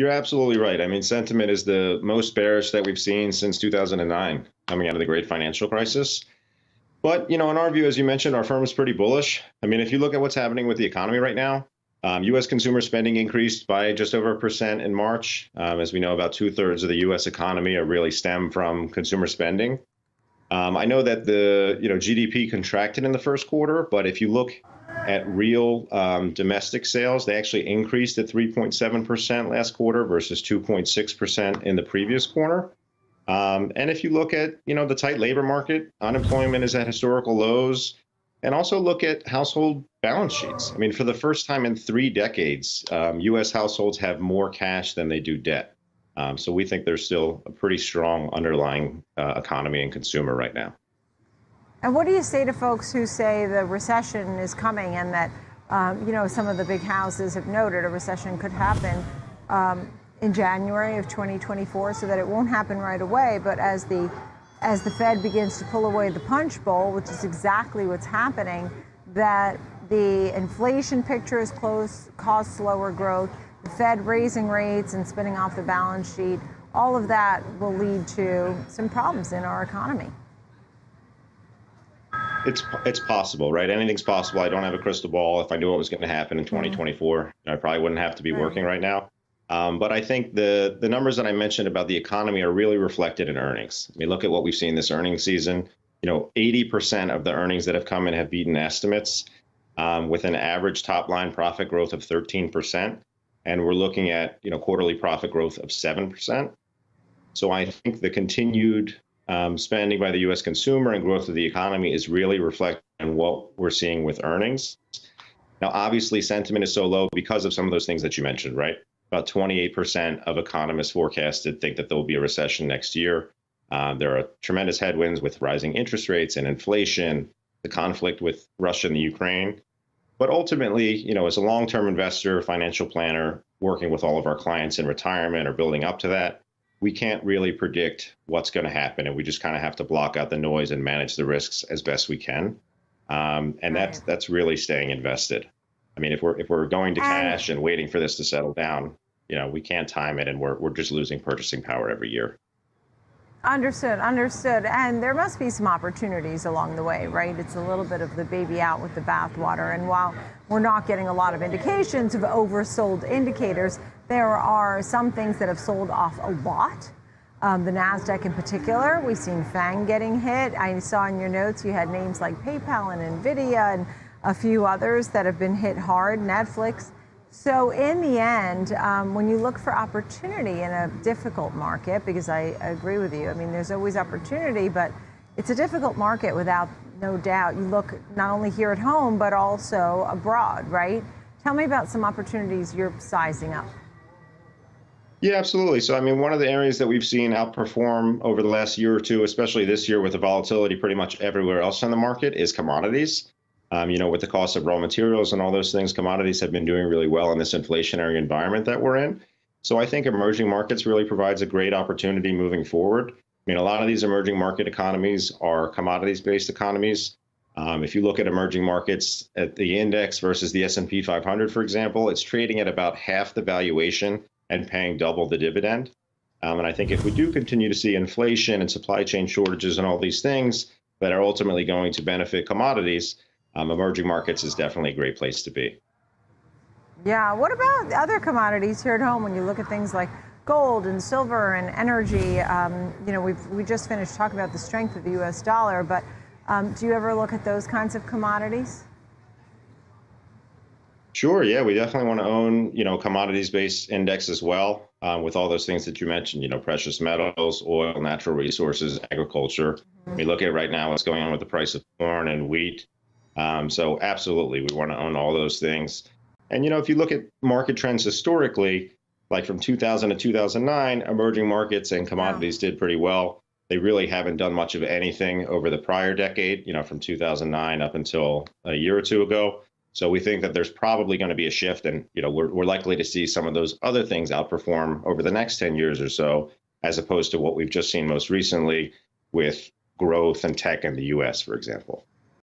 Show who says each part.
Speaker 1: You're absolutely right. I mean, sentiment is the most bearish that we've seen since 2009, coming out of the great financial crisis. But, you know, in our view, as you mentioned, our firm is pretty bullish. I mean, if you look at what's happening with the economy right now, um, U.S. consumer spending increased by just over a percent in March. Um, as we know, about two thirds of the U.S. economy are really stem from consumer spending. Um, I know that the you know GDP contracted in the first quarter, but if you look at real um, domestic sales, they actually increased at 3.7% last quarter versus 2.6% in the previous quarter. Um, and if you look at you know the tight labor market, unemployment is at historical lows, and also look at household balance sheets. I mean, for the first time in three decades, um, U.S. households have more cash than they do debt. Um, so we think there's still a pretty strong underlying uh, economy and consumer right now.
Speaker 2: And what do you say to folks who say the recession is coming and that, um, you know, some of the big houses have noted a recession could happen um, in January of 2024, so that it won't happen right away, but as the as the Fed begins to pull away the punch bowl, which is exactly what's happening, that the inflation picture is close, cause slower growth, the Fed raising rates and spinning off the balance sheet, all of that will lead to some problems in our economy.
Speaker 1: It's it's possible, right? Anything's possible. I don't have a crystal ball. If I knew what was going to happen in 2024, mm-hmm. I probably wouldn't have to be right. working right now. Um, but I think the the numbers that I mentioned about the economy are really reflected in earnings. I mean, look at what we've seen this earnings season. You know, 80% of the earnings that have come in have beaten estimates, um, with an average top line profit growth of 13%, and we're looking at you know quarterly profit growth of 7%. So I think the continued um, spending by the U.S. consumer and growth of the economy is really reflecting what we're seeing with earnings. Now, obviously, sentiment is so low because of some of those things that you mentioned, right? About 28% of economists forecasted think that there will be a recession next year. Uh, there are tremendous headwinds with rising interest rates and inflation, the conflict with Russia and the Ukraine. But ultimately, you know, as a long-term investor, financial planner, working with all of our clients in retirement or building up to that, we can't really predict what's going to happen, and we just kind of have to block out the noise and manage the risks as best we can. Um, and right. that's that's really staying invested. I mean, if we're if we're going to cash and waiting for this to settle down, you know, we can't time it, and we're we're just losing purchasing power every year.
Speaker 2: Understood, understood. And there must be some opportunities along the way, right? It's a little bit of the baby out with the bathwater. And while we're not getting a lot of indications of oversold indicators, there are some things that have sold off a lot. Um, the NASDAQ in particular, we've seen FANG getting hit. I saw in your notes you had names like PayPal and NVIDIA and a few others that have been hit hard, Netflix. So, in the end, um, when you look for opportunity in a difficult market, because I agree with you, I mean, there's always opportunity, but it's a difficult market without no doubt. You look not only here at home, but also abroad, right? Tell me about some opportunities you're sizing up.
Speaker 1: Yeah, absolutely. So, I mean, one of the areas that we've seen outperform over the last year or two, especially this year with the volatility pretty much everywhere else in the market, is commodities. Um, you know, with the cost of raw materials and all those things, commodities have been doing really well in this inflationary environment that we're in. So I think emerging markets really provides a great opportunity moving forward. I mean, a lot of these emerging market economies are commodities-based economies. Um, if you look at emerging markets at the index versus the S&P 500, for example, it's trading at about half the valuation and paying double the dividend. Um, and I think if we do continue to see inflation and supply chain shortages and all these things that are ultimately going to benefit commodities, um, emerging markets is definitely a great place to be.
Speaker 2: Yeah. What about other commodities here at home when you look at things like gold and silver and energy? Um, you know, we've we just finished talking about the strength of the U.S. dollar, but um, do you ever look at those kinds of commodities?
Speaker 1: Sure. Yeah, we definitely want to own, you know, commodities-based index as well, um, with all those things that you mentioned. You know, precious metals, oil, natural resources, agriculture. Mm-hmm. We look at right now what's going on with the price of corn and wheat. Um, so absolutely, we want to own all those things. And you know, if you look at market trends historically, like from 2000 to 2009, emerging markets and commodities did pretty well. They really haven't done much of anything over the prior decade. You know, from 2009 up until a year or two ago. So we think that there's probably going to be a shift, and you know, we're we're likely to see some of those other things outperform over the next 10 years or so, as opposed to what we've just seen most recently with growth and tech in the U.S., for example.